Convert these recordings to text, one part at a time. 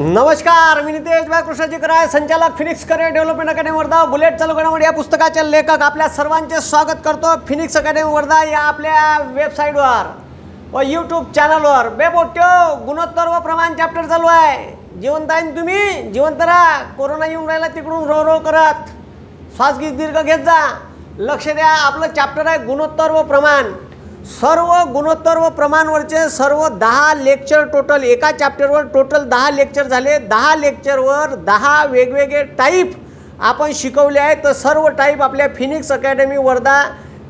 नमस्कार मी नितेश भाई कृष्णाजी कराय संचालक Phoenix career development academy Wardha bullet चालू घडामोडी या पुस्तकाचे लेखक आपल्या सर्वांचे स्वागत करतो फिनिक्स अकॅडमी वर्धा या आपल्या वेबसाईटवर व यूट्यूब चॅनलवर बेबोट्यो गुणोत्तर व प्रमाण चॅप्टर चालू आहे. जिवंत आहे तुम्ही? जिवंत राहा. कोरोना येऊन राहिला तिकडून रो रो करत. श्वास दीर्घ घेत जा. लक्ष द्या आपलं चॅप्टर आहे गुणोत्तर व प्रमाण. सर्व गुणोत्तर व प्रमाणवरचे सर्व दहा लेक्चर टोटल एका चॅप्टरवर टोटल दहा लेक्चर झाले. दहा लेक्चरवर दहा वेगवेगळे टाईप आपण शिकवले आहेत. तर सर्व टाईप आपल्या फिनिक्स अकॅडमी वर्धा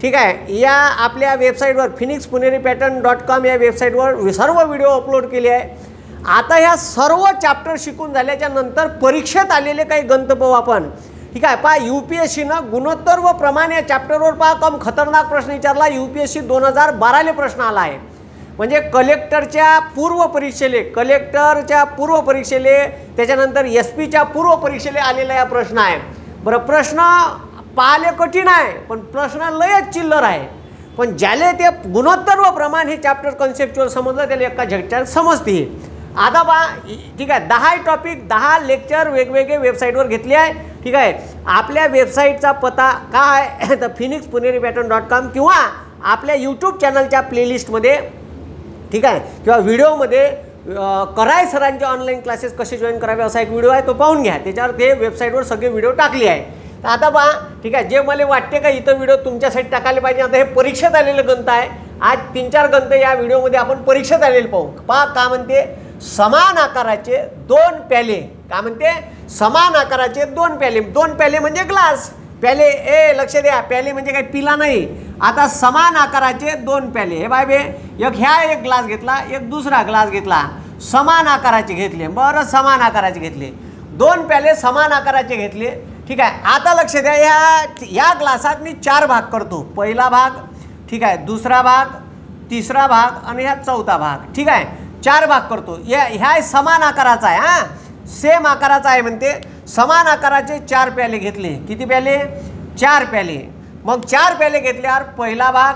ठीक आहे या आपल्या वेबसाईटवर Phoenix Puneri pattern dot com या वेबसाईटवर सर्व व्हिडिओ अपलोड केले आहे. आता ह्या सर्व चॅप्टर शिकून झाल्याच्यानंतर परीक्षेत आलेले काही गंतपव आपण ठीक आहे पहा यू पी एस सीनं गुणोत्तर व प्रमाण या चॅप्टरवर पहा कम खतरनाक प्रश्न विचारला. यू पी एस सी दोन हजार बाराले प्रश्न आला आहे म्हणजे कलेक्टरच्या पूर्व परीक्षेले कलेक्टरच्या पूर्व परीक्षेले त्याच्यानंतर एस पीच्या पूर्व परीक्षेले आलेला हा प्रश्न आहे. बरं प्रश्न पाहाले कठीण आहे पण प्रश्न लयच चिल्लर आहे. पण ज्याले ते गुणोत्तर व प्रमाण हे चॅप्टर कन्सेप्च्युअल समजलं त्याला एका झटक्यात समजते आता बा ठीक आहे दहा टॉपिक दहा लेक्चर वेगवेगळे वेबसाईटवर घेतले आहे. ठीक आहे आपल्या वेबसाईटचा पत्ता काय आहे? तर Phoenix Puneri pattern dot com किंवा आपल्या यूट्यूब चॅनलच्या प्लेलिस्टमध्ये ठीक आहे किंवा व्हिडिओमध्ये कराय सरांचे ऑनलाईन क्लासेस कसे जॉईन करावे असा एक व्हिडिओ आहे तो पाहून घ्या. त्याच्यावर ते वेबसाईटवर सगळे व्हिडिओ टाकले आहे. तर आता पहा ठीक आहे जे मला वाटते का इथं व्हिडिओ तुमच्यासाठी टाकायला पाहिजे आता हे परीक्षेत आलेलं गंत आहे. आज तीन चार गंत या व्हिडिओमध्ये आपण परीक्षेत आलेले पाहू. पहा का म्हणते? समान आकाराचे दोन प्याले. का म्हणते? समान आकाराचे दोन प्याले. दोन प्याले म्हणजे ग्लास. प्याले ए लक्ष द्या. प्याले म्हणजे काही पिला नाही. आता समान आकाराचे दोन प्याले. हे बाय एक ह्या एक ग्लास घेतला एक दुसरा ग्लास घेतला. समान आकाराचे घेतले. बरं समान आकाराचे घेतले. दोन प्याले समान आकाराचे घेतले. ठीक आहे. आता लक्ष द्या या या ग्लासात मी चार भाग करतो. पहिला भाग ठीक आहे दुसरा भाग तिसरा भाग आणि ह्या चौथा भाग. ठीक आहे? चार भाग करतो. या ह्या समान आकाराचा आहे हां. सेम आकाराचा आहे म्हणते. समान आकाराचे चार प्याले घेतले. किती प्याले? चार प्याले. मग चार प्याले घेतल्यावर पहिला भाग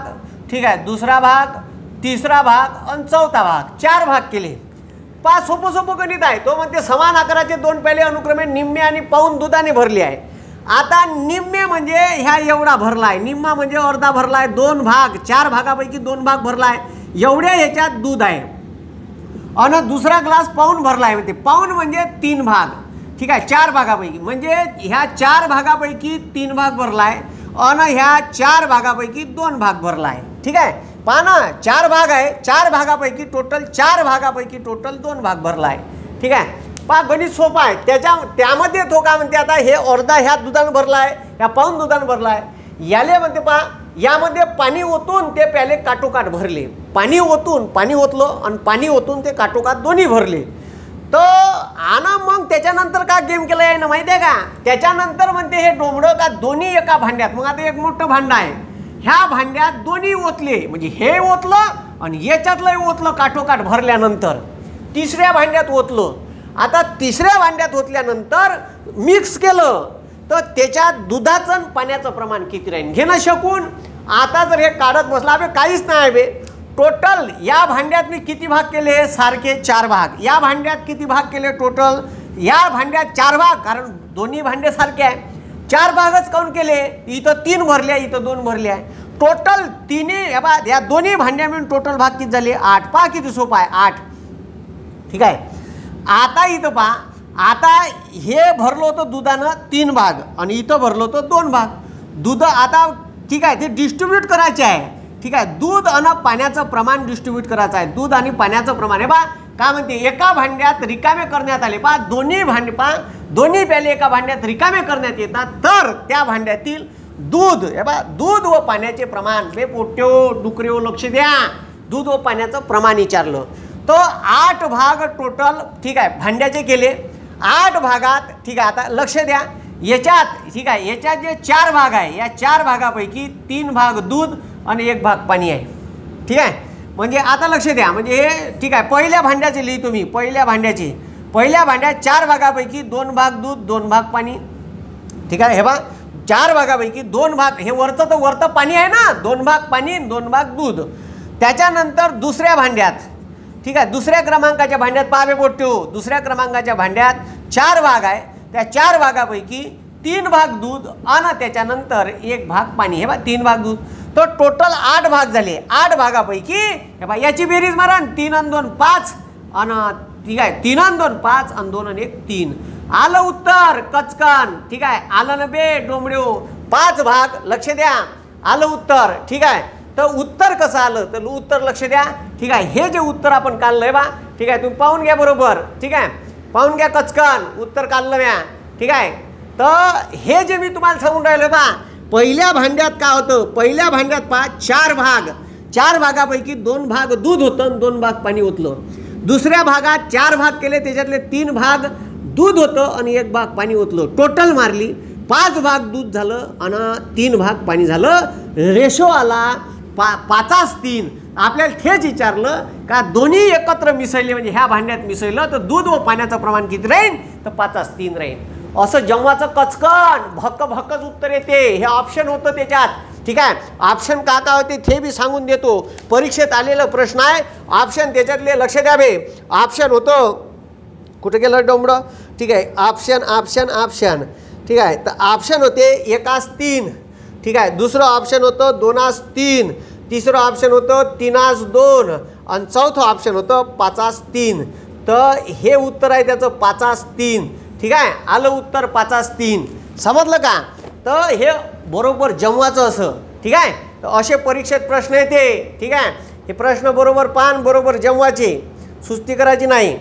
ठीक आहे दुसरा भाग तिसरा भाग आणि चौथा भाग. चार भाग केले. पाच सोपं सोपं गणित आहे. तो म्हणते समान आकाराचे दोन प्याले अनुक्रमे निम्मे आणि पाऊन दुधाने भरले आहे. आता निम्मे म्हणजे ह्या एवढा भरला आहे. निम्मा म्हणजे अर्धा भरला आहे. दोन भाग. चार भागापैकी दोन भाग भरला आहे. एवढ्या ह्याच्यात दूध आहे. अन दुसरा ग्लास पाऊन भरला आहे म्हणते. पाऊन म्हणजे तीन भाग. ठीक आहे चार भागापैकी. म्हणजे ह्या चार भागापैकी तीन भाग भरला आहे अन ह्या चार भागापैकी दोन भाग भरला आहे ठीक आहे? पहा ना चार भाग आहे. चार भागापैकी टोटल चार भागापैकी टोटल दोन भाग भरला आहे ठीक आहे? पहा गणित सोपं आहे. त्याच्या त्यामध्ये तो काय म्हणते आता हे अर्धा ह्या दुधानं भरला आहे ह्या पाऊन दुधानं भरला आहे याले म्हणते पहा यामध्ये पाणी ओतून ते प्याले काटोकाट भरले. पाणी ओतून पाणी ओतलं आणि पाणी ओतून ते काटोकात दोन्ही भरले. तर आणि मग त्याच्यानंतर का गेम केलं आहे ना माहिती आहे का? त्याच्यानंतर म्हणते हे डोंबडं का दोन्ही एका भांड्यात? मग आता एक मोठं भांडं आहे. ह्या भांड्यात दोन्ही ओतले. म्हणजे हे ओतलं आणि याच्यातलं ओतलं काठोकाठ भरल्यानंतर. तिसऱ्या भांड्यात ओतलं. आता तिसऱ्या भांड्यात ओतल्यानंतर मिक्स केलं. तर त्याच्यात दुधाचं आणि पाण्याचं प्रमाण किती राहील घेणं शकून. आता जर हे काढत बसला अबे काहीच नाही बे टोटल या भांड्यात मी किती भाग केले सारखे चार भाग. या भांड्यात किती भाग केले टोटल या भांड्यात चार भाग कारण दोन्ही भांडे सारखे आहे. चार भागच काऊन केले? इथं तीन भरले इथं दोन भरले आहे टोटल तिन्ही बा या दोन्ही भांड्या मिळून टोटल भाग किती झाले? आठ. पहा किती सोपं आहे. आठ. ठीक आहे? आता इथं पहा. आता हे भरलं होतं दुधानं तीन भाग आणि इथं भरलो होतं दोन भाग. दुध आता ठीक आहे ते डिस्ट्रीब्यूट करायचे आहे. ठीक आहे? दूध आणि पाण्याचं प्रमाण डिस्ट्रीब्यूट करायचं आहे. दूध आणि पाण्याचं प्रमाण हे बा काय म्हणते? एका भांड्यात रिकामे करण्यात आले. पा दोन्ही भांडे पहा. दोन्ही प्याले एका भांड्यात रिकामे करण्यात येतात. तर त्या भांड्यातील दूध हे बा दूध व पाण्याचे प्रमाण. बे पोट्यो डुकऱ्यो लक्ष द्या. दूध व पाण्याचं प्रमाण विचारलं. तो आठ भाग टोटल ठीक आहे भांड्याचे केले. आठ भागात ठीक आहे आता लक्ष द्या. याच्यात ठीक आहे याच्यात जे चार भाग आहे या चार भागापैकी तीन भाग दूध आणि एक भाग पाणी आहे. ठीक आहे? म्हणजे आता लक्ष द्या. म्हणजे हे ठीक आहे. पहिल्या भांड्याचे लिही तुम्ही. पहिल्या भांड्याचे. पहिल्या भांड्यात चार भागापैकी दोन भाग दूध दोन भाग पाणी. ठीक आहे? हे बा चार भागापैकी दोन भाग. हे वरचं तर वरतं पाणी आहे ना? दोन भाग पाणी दोन भाग दूध. त्याच्यानंतर दुसऱ्या भांड्यात. ठीक आहे? दुसऱ्या क्रमांकाच्या भांड्यात पाहावे बोट ठेवू. दुसऱ्या क्रमांकाच्या भांड्यात चार भाग आहे. त्या चार भागापैकी तीन भाग दूध आणि त्याच्यानंतर एक भाग पाणी. हे बा तीन भाग दूध. तो टोटल आठ भाग झाले. आठ भागापैकी हे बा याची बेरीज मारा तीन आणि दोन पाच. आणि ठीक आहे तीन आणि दोन पाच आणि दोन आणि एक तीन. आलं उत्तर कचकन. ठीक आहे आलं न बे डोंबड्यो. पाच भाग लक्ष द्या. आलं उत्तर ठीक आहे. तर उत्तर कसं आलं? तर उत्तर लक्ष द्या. ठीक आहे हे जे उत्तर आपण काढलंय बा ठीक आहे तुम्ही पाहून घ्या बरोबर. ठीक आहे पाहून घ्या कचकन. उत्तर काढलं म्या. ठीक आहे तर हे जे मी तुम्हाला सांगून राहिलो बा पहिल्या भांड्यात काय होतं? पहिल्या भांड्यात पहा चार भाग. चार भागापैकी दोन भाग दूध होतं आणि दोन भाग पाणी ओतलं. दुसऱ्या भागात चार भाग केले त्याच्यातले तीन भाग दूध होतं आणि एक भाग पाणी ओतलं. टोटल मारली. पाच भाग दूध झालं आणि तीन भाग पाणी झालं. रेशो आला पा पाचास तीन. आपल्याला हेच विचारलं का दोन्ही एकत्र मिसळले म्हणजे ह्या भांड्यात मिसळलं तर दूध व पाण्याचं प्रमाण किती राहील तर पाचाच तीन राहील असं जेव्हाचं कचकन भक्क भक्कच उत्तर येते. हे ऑप्शन होतं त्याच्यात. ठीक आहे? ऑप्शन का का होते ते बी सांगून देतो. परीक्षेत आलेला प्रश्न आहे. ऑप्शन त्याच्यातले लक्ष द्यावे. ऑप्शन होतं. कुठं गेलं डोंबडं ठीक आहे. ऑप्शन ऑप्शन ऑप्शन ठीक आहे? तर ऑप्शन होते एकास तीन. ठीक आहे? दुसरं ऑप्शन होतं दोनास तीन. तिसरं ऑप्शन होतं तीनास दोन. आणि चौथं ऑप्शन होतं पाचास तीन. तर हे उत्तर आहे त्याचं पाचास तीन. ठीक आहे? आलं उत्तर पाचास तीन. समजलं का? तर हे बरोबर जमवाचं असं. ठीक आहे? तर असे परीक्षेत प्रश्न येते. ठीक आहे? हे प्रश्न बरोबर पान बरोबर जमवाचे. सुस्ती करायची नाही.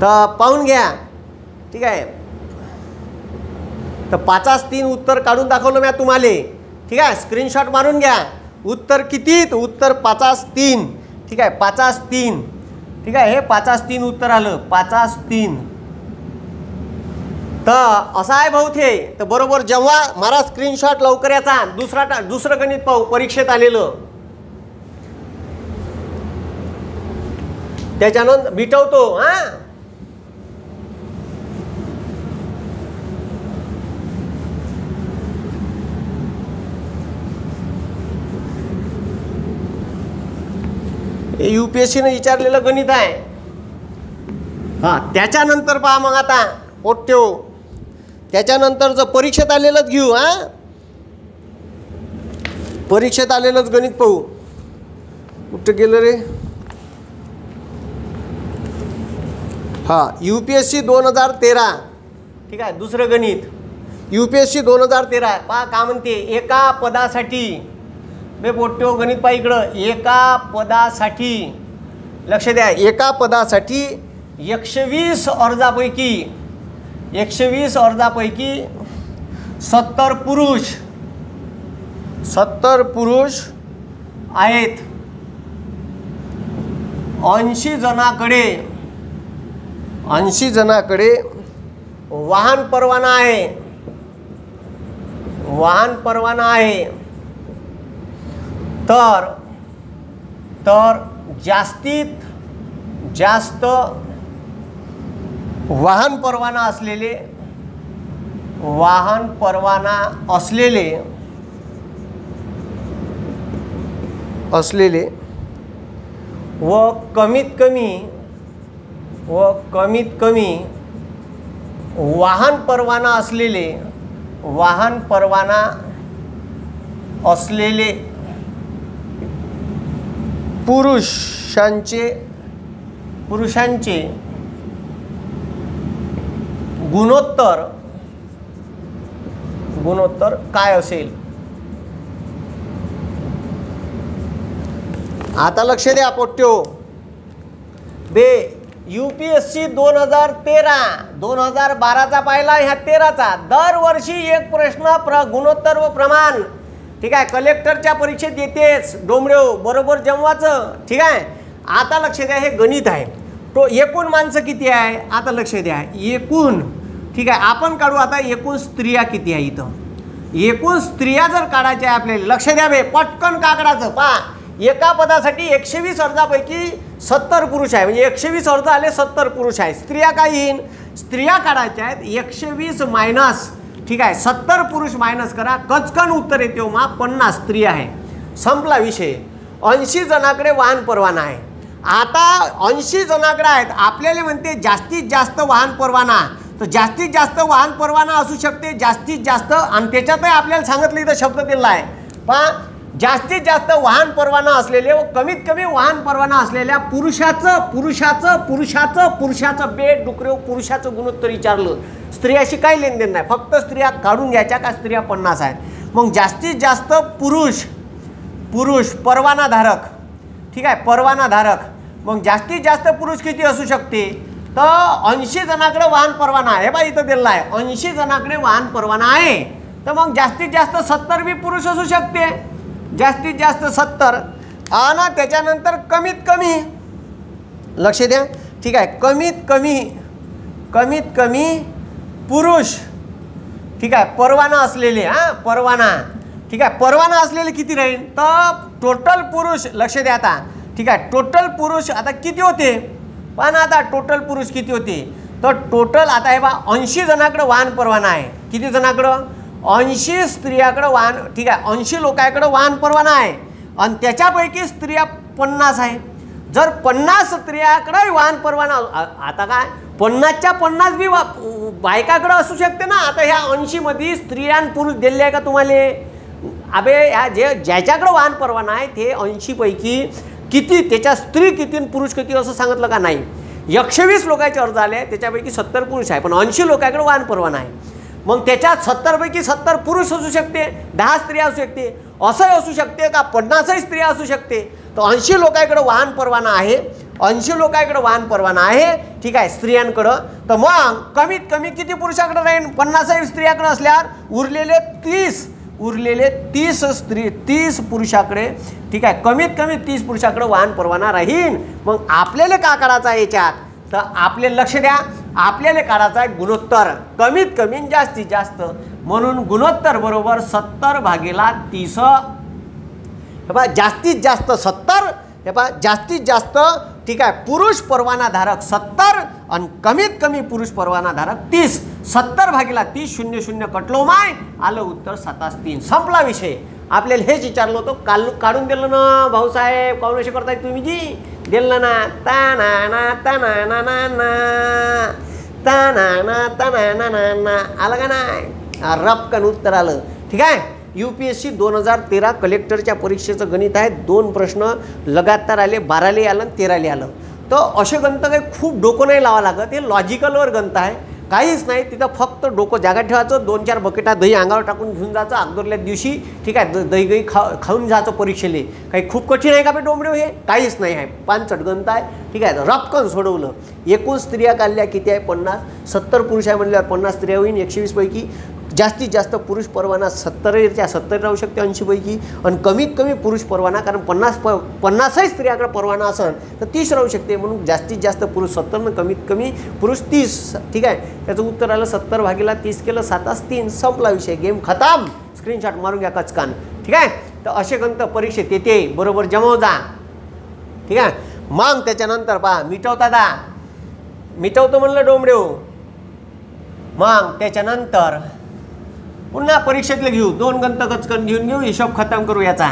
तर पाहून घ्या. ठीक आहे? तर पाचास तीन उत्तर काढून दाखवलं मी तुम्हाला. ठीक आहे? स्क्रीनशॉट मारून घ्या. उत्तर किती तर उत्तर पाचास तीन. ठीक आहे? पाचास तीन. ठीक आहे? हे पाचास तीन उत्तर आलं. पाचास तीन. तर असं आहे भाऊ ते. तर बरोबर जेव्हा मारा स्क्रीनशॉट लवकर याचा दुसरा दुसरं गणित पाहू परीक्षेत आलेलं. त्याच्यानंतर मिटवतो हां? हे यू पी एस सीनं विचारलेलं गणित आहे. हां त्याच्यानंतर पहा मग आता पोट्यो त्याच्यानंतरचं परीक्षेत आलेलंच घेऊ हां? परीक्षेत आलेलंच गणित पाहू. कुठं गेलं रे? हां यू पी एस सी दोन हजार तेरा. ठीक आहे दुसरं गणित. यू पी एस सी दोन हजार तेरा. पहा का म्हणते? एका पदासाठी. बे बोट्यो गणित इकडं एका पदासाठी लक्ष द्या एका पदासाठी एकशे वीस अर्जापैकी एकशे वीस अर्जापैकी सत्तर पुरुष सत्तर पुरुष आहेत. ऐंशी जणाकडे ऐंशी जणाकडे वाहन परवाना आहे. वाहन परवाना आहे. तर तर जास्तीत जास्त वाहन परवाना असलेले, वाहन परवाना असलेले असलेले व कमीत कमी, व कमीत कमी वाहन परवाना असलेले, वाहन परवाना असलेले पुरुषांचे पुरुषांचे गुणोत्तर गुणोत्तर काय असेल? आता लक्ष द्या पोट्यो. बे यू पी एस सी दोन हजार तेरा दोन हजार बाराचा पाहिला ह्या तेराचा. दरवर्षी एक प्रश्न प्र गुणोत्तर व प्रमाण. ठीक आहे कलेक्टरच्या परीक्षेत येतेच. डोंबड्यो बरोबर जमवाचं ठीक आहे? आता लक्ष द्या हे गणित आहे. तो एकूण माणसं किती आहे? आता लक्ष द्या. एकूण ठीक आहे आपण काढू आता एकूण स्त्रिया किती आहे इथं? एकूण स्त्रिया जर काढायच्या आहे आपल्याला लक्ष द्यावे पटकन काकडाचं पा एका पदासाठी एकशे वीस अर्जापैकी सत्तर पुरुष आहे. म्हणजे एकशे वीस अर्ज आले सत्तर पुरुष आहे. स्त्रिया काय येईन. स्त्रिया काढायच्या आहेत एकशे वीस मायनस ठीक आहे सत्तर पुरुष मायनस करा कचकन उत्तर येते हो मा पन्नास स्त्री आहे. संपला विषय. ऐंशी जणाकडे वाहन परवाना आहे. आता ऐंशी जणाकडे आहेत आपल्याला म्हणते जास्तीत जास्त वाहन परवाना. तर जास्तीत जास्त वाहन परवाना असू शकते जास्तीत जास्त आणि त्याच्यातही आपल्याला सांगितलं इथं शब्द दिला आहे. पहा जास्तीत जास्त वाहन परवाना असलेले व कमीत कमी वाहन परवाना असलेल्या पुरुषाचं पुरुषाचं पुरुषाचं पुरुषाचं बेड डुकरे पुरुषाचं गुणोत्तर विचारलं. स्त्रियाशी काही लेनदेन नाही. फक्त स्त्रिया काढून घ्यायच्या का स्त्रिया पन्नास आहेत? मग जास्तीत जास्त पुरुष पुरुष परवानाधारक ठीक आहे परवानाधारक मग जास्तीत जास्त पुरुष किती असू शकते? तर ऐंशी जणांकडे वाहन परवाना आहे. हे बा इथं दिलेला आहे. ऐंशी जणांकडे वाहन परवाना आहे. तर मग जास्तीत जास्त सत्तर बी पुरुष असू शकते. जास्तीत जास्त सत्तर. आणि त्याच्यानंतर कमीत कमी लक्ष द्या. ठीक आहे कमीत कमी कमीत कमी पुरुष. ठीक आहे परवाना असलेले हां परवाना. ठीक आहे परवाना असलेले किती राहील? तर टोटल पुरुष लक्ष द्या आता. ठीक आहे टोटल पुरुष आता किती होते? पण आता टोटल पुरुष किती होते? तर टोटल आता हे बा ऐंशी जणाकडं वाहन परवाना आहे. किती जणाकडं? ऐंशी स्त्रियाकडं वाहन ठीक आहे ऐंशी लोकांकडं वाहन परवाना आहे. आणि त्याच्यापैकी स्त्रिया पन्नास आहे. जर पन्नास स्त्रियाकडे वाहन परवाना आता काय पन्नासच्या पन्नास बी वा बायकाकडं असू शकते ना. आता ह्या ऐंशीमध्ये स्त्रिया पुरुष दिले आहे का तुम्हाला? अबे ह्या जे ज्याच्याकडं वाहन परवाना आहे ते ऐंशीपैकी किती त्याच्या स्त्री किती पुरुष किती असं सांगितलं का नाही? एकशे वीस लोकांचे अर्ज आले त्याच्यापैकी सत्तर पुरुष आहे. पण ऐंशी लोकांकडे वाहन परवाना आहे. मग त्याच्यात सत्तरपैकी सत्तर पुरुष असू शकते दहा स्त्रिया असू शकते. असंही असू शकते का पन्नासही स्त्रिया असू शकते. तर ऐंशी लोकांकडं वाहन परवाना आहे. ऐंशी लोकांकडं वाहन परवाना आहे. ठीक आहे स्त्रियांकडं. तर मग कमीत कमी किती पुरुषाकडं राहीन? पन्नासही स्त्रियाकडं असल्यावर उरलेले तीस उरलेले तीस स्त्री तीस पुरुषाकडे ठीक आहे कमीत कमी तीस पुरुषाकडे वाहन परवाना राहील मग आपल्याला का काढायचा याच्यात? तर आपले लक्ष द्या. आपल्याला काढायचा आहे गुणोत्तर. कमीत कमी जास्तीत जास्त. म्हणून गुणोत्तर बरोबर सत्तर भागेला तीस. हे पहा जास्तीत जास्त सत्तर हे पहा जास्तीत जास्त ठीक आहे पुरुष परवानाधारक सत्तर आणि कमीत कमी पुरुष परवानाधारक तीस. सत्तर भागेला तीस शून्य शून्य कटलो माय. आलं उत्तर सतास तीन. संपला विषय. आपल्याला हेच विचारलं होतं काल काढून दिलं ना भाऊसाहेब? काऊन असे करताय तुम्ही जी? दिलं ना ता ना ना ता ना ना ना. ताना ना ना ना ना ना ना आलं का नाही? रपकन उत्तर आलं. ठीक आहे? यू पी एस सी दोन हजार तेरा कलेक्टरच्या परीक्षेचं गणित आहे. दोन प्रश्न लगातार आले बाराले आलं आणि तेराले आलं. तर असे गणित काही खूप डोकं नाही लावा लागत. हे लॉजिकलवर गणित आहे. काहीच नाही तिथं फक्त डोकं जागा ठेवायचं दोन चार बकेटा दही अंगावर टाकून घेऊन जायचं अगोदरल्या दिवशी ठीक आहे द दही गही खा खाऊन जायचं परीक्षेले. काही खूप कठीण आहे का बे डोंबडे हे? काहीच नाही आहे. पान चटगंत आहे ठीक आहे रपकन सोडवलं. एकूण स्त्रिया काढल्या किती आहे? पन्नास. सत्तर पुरुष आहे म्हणल्यावर पन्नास स्त्रिया होईन एकशे वीसपैकी जास्तीत जास्त पुरुष परवाना सत्तरच्या सत्तर राहू शकते ऐंशीपैकी. आणि कमीत कमी पुरुष परवाना कारण पन्नास प पन्नासही स्त्रियाकडे परवाना असेल तर तीस राहू शकते. म्हणून जास्तीत जास्त पुरुष सत्तरनं कमीत कमी पुरुष तीस. ठीक आहे? त्याचं उत्तर आलं सत्तर भागीला तीस केलं सातास तीन. संपला विषय. गेम खतम. स्क्रीनशॉट मारून घ्या कचकान. ठीक आहे? तर असे गंत परीक्षेत येते. बरोबर जमव जा. ठीक आहे? मग त्याच्यानंतर पहा. मिटवता दा. मिटवतो म्हणलं डोंबडेव मग त्याच्यानंतर पुन्हा परीक्षेतले घेऊ. दोन गंत कचकन घेऊन घेऊ हिशोब खतम करू याचा.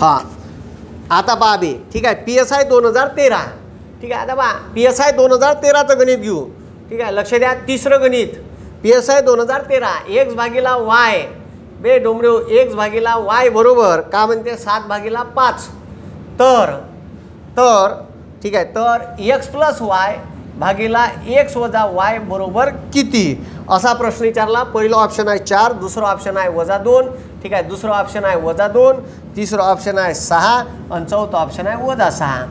हा. आता पहा बे ठीक आहे पी एस आय दोन हजार तेरा. ठीक आहे आता पहा. पी एस आय दोन हजार तेराचं गणित घेऊ. ठीक आहे लक्ष द्या तिसरं गणित. पी एस आय दोन हजार तेरा एक्स भागीला वाय बे डोंबरेव एक्स भागीला वाय बरोबर. का म्हणते? सात भागीला पाच. तर तर ठीक आहे तर एक्स प्लस वाय भागीला एक्स वजा वाय बरोबर किती? असा प्रश्न विचारला. पहिलं ऑप्शन आहे चार दुसरं ऑप्शन आहे वजा दोन. ठीक आहे दुसरं ऑप्शन आहे वजा दोन तिसरं ऑप्शन आहे सहा आणि चौथं ऑप्शन आहे वजा सहा.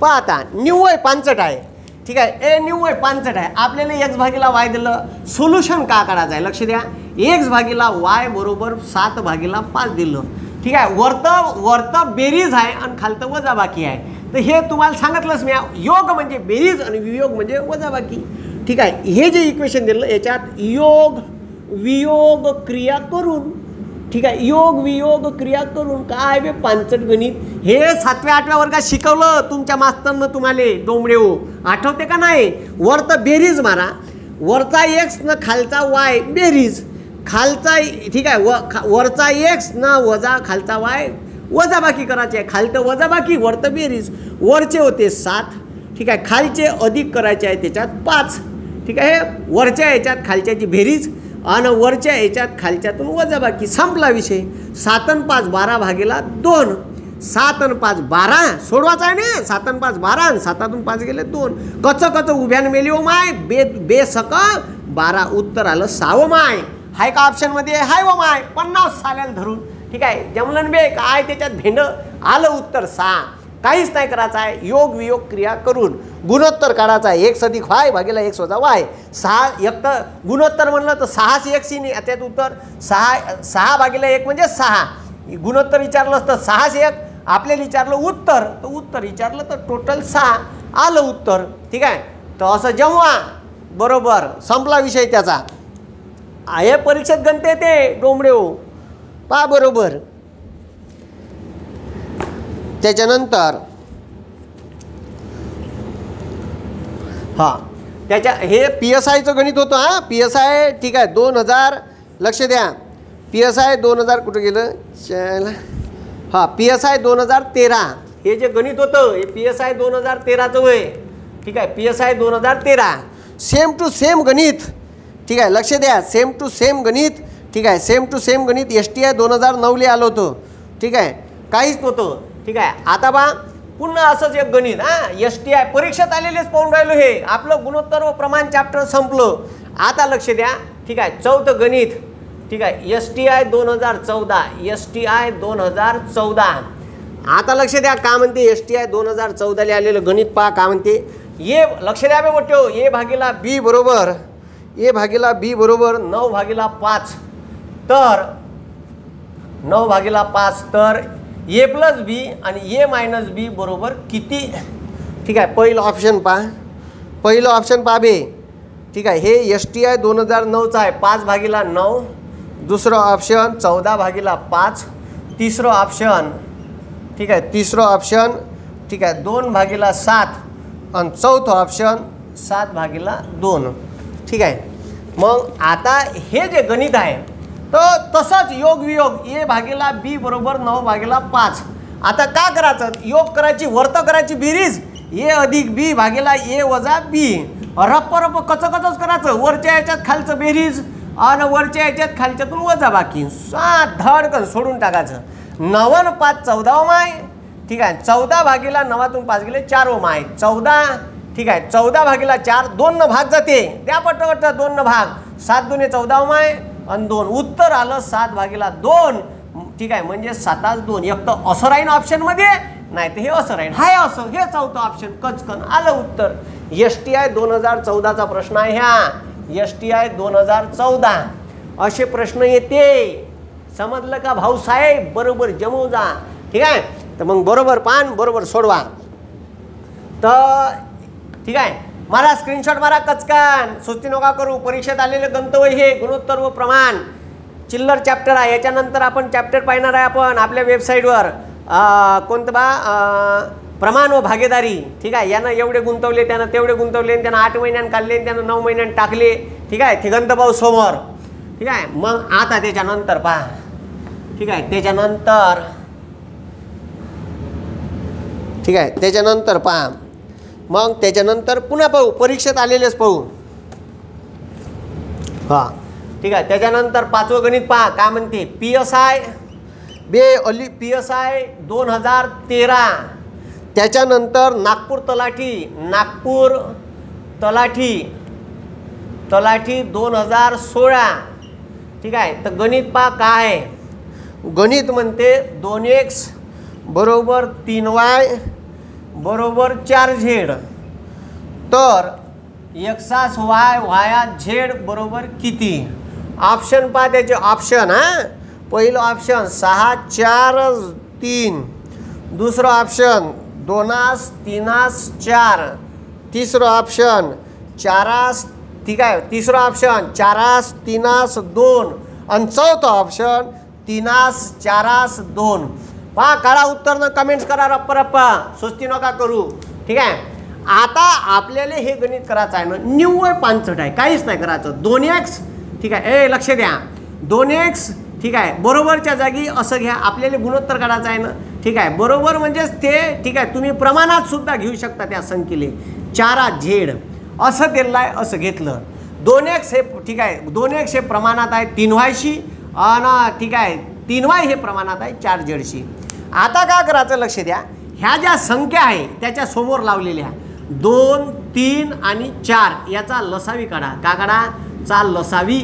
पहा आता निव्वळ पांचट आहे. ठीक आहे? ए निव्वळ पांचट आहे. आपल्याला एक्स भागीला वाय दिलं सोल्युशन का काढायचं आहे? लक्ष द्या. एक्स भागीला वाय बरोबर सात भागीला पाच दिलं. ठीक आहे? वरत वरत बेरीज आहे आणि खालतं वजा बाकी आहे. तर हे तुम्हाला सांगितलंच मी. योग म्हणजे बेरीज आणि वियोग म्हणजे वजाबाकी. ठीक आहे? हे जे इक्वेशन दिलं याच्यात योग वियोग क्रिया करून ठीक आहे योग वियोग क्रिया करून काय बे पांचट गणित? हे सातव्या आठव्या वर्गात शिकवलं तुमच्या मास्तरनं तुम्हाला डोंबडे हो आठवते का नाही? वर तर बेरीज मारा. वरचा एक्स न खालचा वाय बेरीज. खालचा ठीक आहे व खा वरचा एक्स न वजा खालचा वाय वजाबाकी करायचे. आहे खालतं वजाबाकी वर तर बेरीज. वरचे होते सात. ठीक आहे खालचे अधिक करायचे आहे त्याच्यात पाच. ठीक आहे वरच्या याच्यात खालच्याची बेरीज. आणि वरच्या ह्याच्यात खालच्यातून वजाबाकी. संपला विषय. सातन पाच बारा भागेला दोन. सात आणि पाच बारा. सोडवाचा आहे ना? सात आणि पाच बारा आणि सातातून पाच गेले दोन. कच कच उभ्यान मेली ओ माय. बे बे सक. बारा उत्तर आलं सावं माय. हाय का ऑप्शनमध्ये हाय व माय. पन्नास साल्याला धरून. ठीक आहे? जमलन बे. काय त्याच्यात भेंड? आलं उत्तर सहा. काहीच नाही करायचं आहे. योग वियोग क्रिया करून गुणोत्तर काढायचा आहे. एक सधिक वाय भागेला एक स्वतः वाय सहा एक तर गुणोत्तर म्हणलं तर सहाच एक सी नाही त्यात उत्तर सहा सहा भागेला एक म्हणजे सहा. गुणोत्तर विचारलं असतं सहाच एक. आपल्याला विचारलं उत्तर तर उत्तर विचारलं तर टोटल सहा. आलं उत्तर. ठीक आहे? तर असं जेव्हा बरोबर. संपला विषय त्याचा. हे परीक्षेत गणते ते डोंबडे हो पा बरोबर. त्याच्यानंतर हां त्याच्या हे पी एस आयचं गणित होतं हां? पी एस आय ठीक आहे दोन हजार लक्ष द्या. पी एस आय दोन हजार कुठं गेलं? चला हां पी एस आय दोन हजार तेरा. हे जे गणित होतं हे पी एस आय दोन हजार तेराचं वय. ठीक आहे पी एस आय दोन हजार तेरा. सेम टू सेम गणित. ठीक आहे लक्ष द्या. सेम टू सेम गणित. ठीक आहे सेम टू सेम गणित. एस टी आय दोन हजार नऊले आलं होतं. ठीक आहे काहीच नव्हतं. ठीक आहे? आता बा पुन्हा असंच एक गणित हां? एस टी आय परीक्षेत आलेलेच पाहून राहिलो हे. आपलं गुणोत्तर व प्रमाण चॅप्टर संपलं. आता लक्ष द्या. ठीक आहे? चौथं गणित. ठीक आहे? एस टी आय दोन हजार चौदा. एस टी आय दोन हजार चौदा. आता लक्ष द्या का म्हणते एस टी आय दोन हजार चौदाला आलेलं गणित पहा का म्हणते? ये लक्ष द्या बे मोठे ए भागीला बी बरोबर. ए भागीला बी बरोबर नऊ भागीला पाच. तर नऊ भागीला पाच तर ए प्लस बी आणि ए मायनस बी बरोबर किती? ठीक आहे पहिलं ऑप्शन पहा. पहिलं ऑप्शन पहा बे. ठीक आहे हे एस टी आय दोन हजार नऊचं आहे. पाच भागीला नऊ. दुसरं ऑप्शन चौदा भागीला पाच. तिसरं ऑप्शन ठीक आहे तिसरं ऑप्शन ठीक आहे दोन भागीला सात. आणि चौथं ऑप्शन सात भागीला दोन. ठीक आहे मग आता हे जे गणित आहे तर तसंच योग वियोग ए भागेला बी बरोबर नऊ भागेला पाच. आता का करायचं? योग करायची वर्त करायची बेरीज ए अधिक बी भागेला ए वजा बी. रप्प रप्प कच करायचं वरच्या याच्यात खालचं बेरीज आणि वरच्या याच्यात खालच्यातून वजा बाकी. सा धडकन सोडून टाकायचं. नवन पाच चौदा माय. ठीक आहे चौदा भागीला नवातून पाच गेले चार ओम आहे चौदा ठीक आहे चौदा भागीला चार दोन भाग जाते. त्या पट्ट दोन भाग. सात दोन्ही चौदा ओम आहे आणि दोन. उत्तर आलं सात भागीला दोन. ठीक आहे म्हणजे साताच दोन. एक तर असं राहीन ऑप्शनमध्ये नाही तर हे असं राहीन हाय असं हे चौथं ऑप्शन कचकन. आलं उत्तर. एस टी आय दोन हजार चौदाचा प्रश्न आहे ह्या एस टी आय दोन हजार चौदा. असे प्रश्न येते. समजलं का भाऊसाहेब बरोबर जमू जा ठीक आहे? तर मग बरोबर पान बरोबर सोडवा. तर ठीक आहे? मारा स्क्रीनशॉट मारा कचकान. सुस्ती नका करू. परीक्षेत आलेले गंतव्य हे गुणोत्तर व प्रमाण. चिल्लर चॅप्टर आहे. याच्यानंतर आपण चॅप्टर पाहणार आहे आपण आपल्या वेबसाईटवर कोणतं बा? प्रमाण व भागीदारी. ठीक आहे? यानं एवढे गुंतवले त्यानं तेवढे गुंतवले आणि त्यानं आठ महिन्यानं काढले आणि त्यानं नऊ महिन्यानं टाकले. ठीक आहे? थिगंतभाऊ समोर. ठीक आहे? मग आता त्याच्यानंतर पहा. ठीक आहे? त्याच्यानंतर ठीक आहे? त्याच्यानंतर पहा. मग त्याच्यानंतर पुन्हा पाहू परीक्षेत आलेलेच पाहू हां. ठीक आहे त्याच्यानंतर पाचवं गणित पहा काय म्हणते? पी एस आय बे अली पी एस आय दोन हजार तेरा. त्याच्यानंतर नागपूर तलाठी नागपूर तलाठी तलाठी दोन हजार सोळा. ठीक आहे तर गणित पहा काय? आहे? गणित म्हणते दोन एक्स बरोबर तीन वाय बरोबर चार झेड. तर एक्सास वाय वाया झेड बरोबर किती? ऑप्शन पहा त्याचे ऑप्शन हां? पहिलं ऑप्शन सहा चार तीन. दुसरं ऑप्शन दोनास तीनास चार. तिसरं ऑप्शन चारास ठीक आहे तिसरं ऑप्शन चारास तीनास दोन. आणि चौथं ऑप्शन तीनास चारास दोन. पहा काळा उत्तर न कमेंट्स करा रप्पा रप्पा सुस्ती नका करू. ठीक आहे? आता आपल्याला हे गणित करायचं आहे ना निव्वळ पानचट आहे. काहीच नाही करायचं. दोन एक्स ठीक आहे. ए लक्ष द्या. दोन एक्स ठीक आहे. बरोबरच्या जागी असं घ्या. आपल्याला गुणोत्तर काढायचं आहे ना. ठीक आहे. बरोबर म्हणजेच ते ठीक आहे तुम्ही प्रमाणात सुद्धा घेऊ शकता त्या संख्येले. चारा झेड. असं दिलं आहे असं घेतलं. दोन एक्स हे ठीक आहे दोन एक्स हे प्रमाणात आहे तीन वायशी आणि ठीक आहे तीन वाय हे प्रमाणात आहे चार जेडशी आता काय करायचं लक्ष द्या? ह्या ज्या संख्या आहे त्याच्यासमोर लावलेल्या दोन तीन आणि चार याचा लसावी काढा. का काढा? चा लसावी.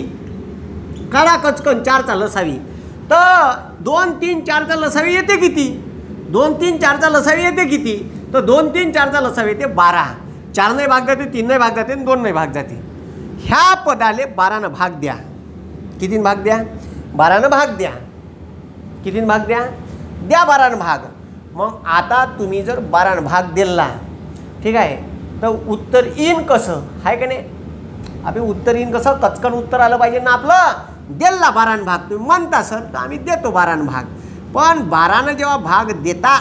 काढा कचकन चारचा लसावी. तर दोन तीन चारचा लसावी येते किती? दोन तीन चारचा लसावी येते किती? तर दोन तीन चारचा लसावी येते बारा. चार नाही भाग जाते तीन नाही भाग जाते आणि दोन नाही भाग जाते. ह्या पदाले बारानं भाग द्या. कितीन भाग द्या? बारानं भाग द्या. कितीन भाग द्या? द्या बारान भाग. मग आता तुम्ही जर बारान भाग दिला ठीक आहे तर उत्तर इन कसं? आहे का नाही? आपले उत्तर इन कसं? कचकन उत्तर आलं पाहिजे ना आपलं. दिला बारान भाग. तुम्ही म्हणता सर तर आम्ही देतो बारान भाग. पण बारानं जेव्हा भाग देता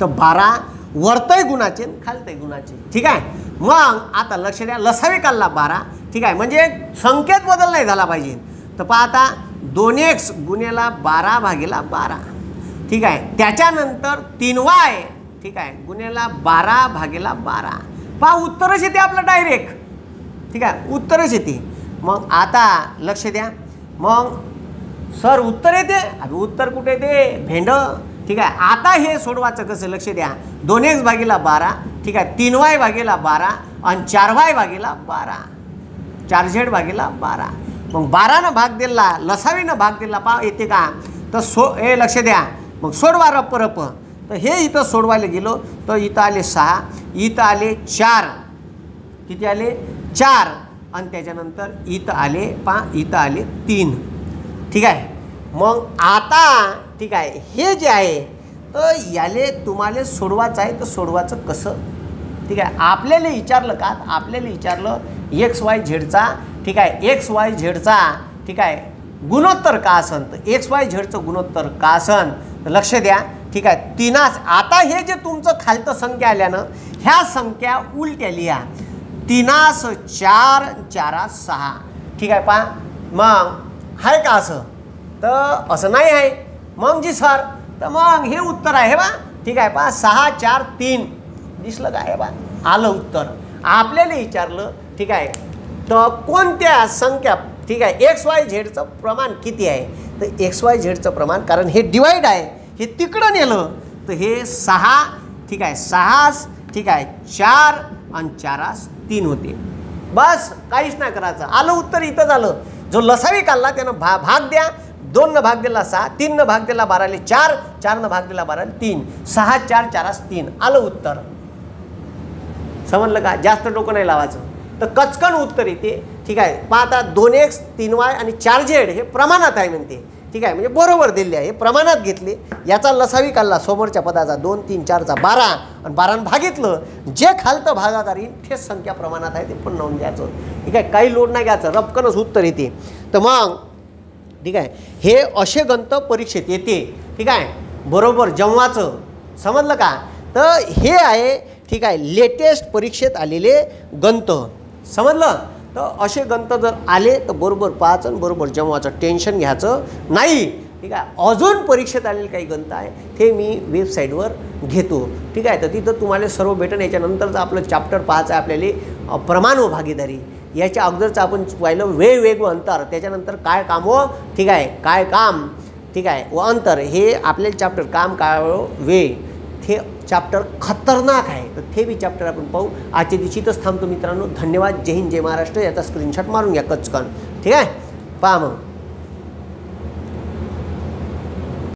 तर बारा वरतय गुणाचे आणि गुणाचे. ठीक आहे? मग आता लक्ष द्या लसावे काढला बारा. ठीक आहे? म्हणजे संख्येत बदल नाही झाला पाहिजे. तर पहा आता दोन एक्स गुन्हेला बारा भागेला बारा. ठीक आहे. त्याच्यानंतर तीन वाय. ठीक आहे. गुन्ह्याला बारा भागेला बारा. पहा उत्तरच येते आपलं डायरेक्ट ठीक आहे. उत्तरच येते मग आता लक्ष द्या. मग सर उत्तर येते? अभि उत्तर कुठे येते? भेंड. ठीक आहे. आता हे सोडवायचं कसं? लक्ष द्या. दोन एक्स भागेला बारा. ठीक आहे. तीन वाय भागेला बारा आणि चार वाय भागेला बारा. चार झेड भागेला बारा. मग बारानं भाग दिला लसावीनं भाग दिला. पा येते का? तर सो हे लक्ष द्या. मग सोडवा रप रप. तर हे इथं सोडवायला गेलो. तर इथं आले सहा इथं आले चार. किती आले? चार. आणि त्याच्यानंतर इथं आले पा इथं आले तीन. ठीक आहे? मग आता ठीक आहे हे जे आहे तर याले तुम्हाला सोडवायचं आहे तर सोडवायचं कसं? ठीक आहे? आपल्याला विचारलं का? आपल्याला विचारलं एक्स वाय झेडचा ठीक आहे एक्स वाय झेडचा ठीक आहे गुणोत्तर का असन? तर एक्स वाय झेडचं गुणोत्तर का असन? लक्ष द्या. ठीक आहे. तिनास आता हे जे तुमचं खालतं संख्या आल्यानं ह्या संख्या उलट्या लिहा. तिनास चार चारा सहा. ठीक आहे पा मग आहे का असं? तर असं नाही आहे. मग जी सर तर मग हे उत्तर आहे बा ठीक आहे पा सहा चार तीन. दिसलं का? आहे बा आलं उत्तर. आपल्याला विचारलं ठीक आहे. तर कोणत्या संख्या ठीक आहे एक्स वाय झेडचं प्रमाण किती आहे? तर एक्स वाय झेडचं प्रमाण कारण हे डिवाईड आहे. हे तिकडं नेलं तर हे सहा ठीक आहे सहास ठीक आहे चार आणि चारास तीन होते. बस काहीच नाही करायचं. आलं उत्तर इथं झालं. जो लसावी काढला त्यानं भा भाग द्या. दोननं भाग दिला सहा तीननं भाग दिला बाराले चार चारनं भाग दिला बाराले तीन. सहा चार चारास तीन. आलं उत्तर. समजलं का? जास्त डोकं नाही लावायचं. तर कचकन उत्तर येते. ठीक आहे पहा आता दोन एक्स तीन वाय आणि चार झेड हे प्रमाणात आहे म्हणते. ठीक आहे म्हणजे बरोबर दिले आहे. हे प्रमाणात घेतले. याचा लसावी काढला समोरच्या पदाचा दोन तीन चारचा बारा. आणि बारानं भागितलं. जे खालतं भागाकार येईल तेच संख्या प्रमाणात आहे ते पण नोंद घ्यायचं. ठीक आहे काही लोड नाही घ्यायचं. रपकनच उत्तर येते. तर मग ठीक आहे हे असे गंत परीक्षेत येते. ठीक आहे बरोबर जेव्हाचं. समजलं का? तर हे आहे ठीक आहे लेटेस्ट परीक्षेत आलेले गंत समजलं? तर असे गंत जर आले तर बरोबर पाहायचं आणि बरोबर जेव्हाचं टेन्शन घ्यायचं नाही. ठीक आहे? अजून परीक्षेत आलेले काही गंत आहे ते मी वेबसाईटवर घेतो. ठीक आहे? तर तिथं तुम्हाला सर्व भेटन. याच्यानंतरचं आपलं चॅप्टर पाहायचं आहे आपल्याला प्रमाण व भागीदारी. याच्या अगोदरचं आपण पाहिलं वेगवेगळं अंतर. त्याच्यानंतर काय काम व ठीक आहे? काय काम? ठीक आहे? व अंतर. हे आपल्याला चॅप्टर काम काय वे हे चॅप्टर खतरनाक आहे. तर ते बी चॅप्टर आपण पाहू. आजच्या दिवशीतच थांबतो मित्रांनो. धन्यवाद. जय हिंद जय महाराष्ट्र. याचा स्क्रीनशॉट मारून घ्या कचकन. ठीक आहे? पहा मग.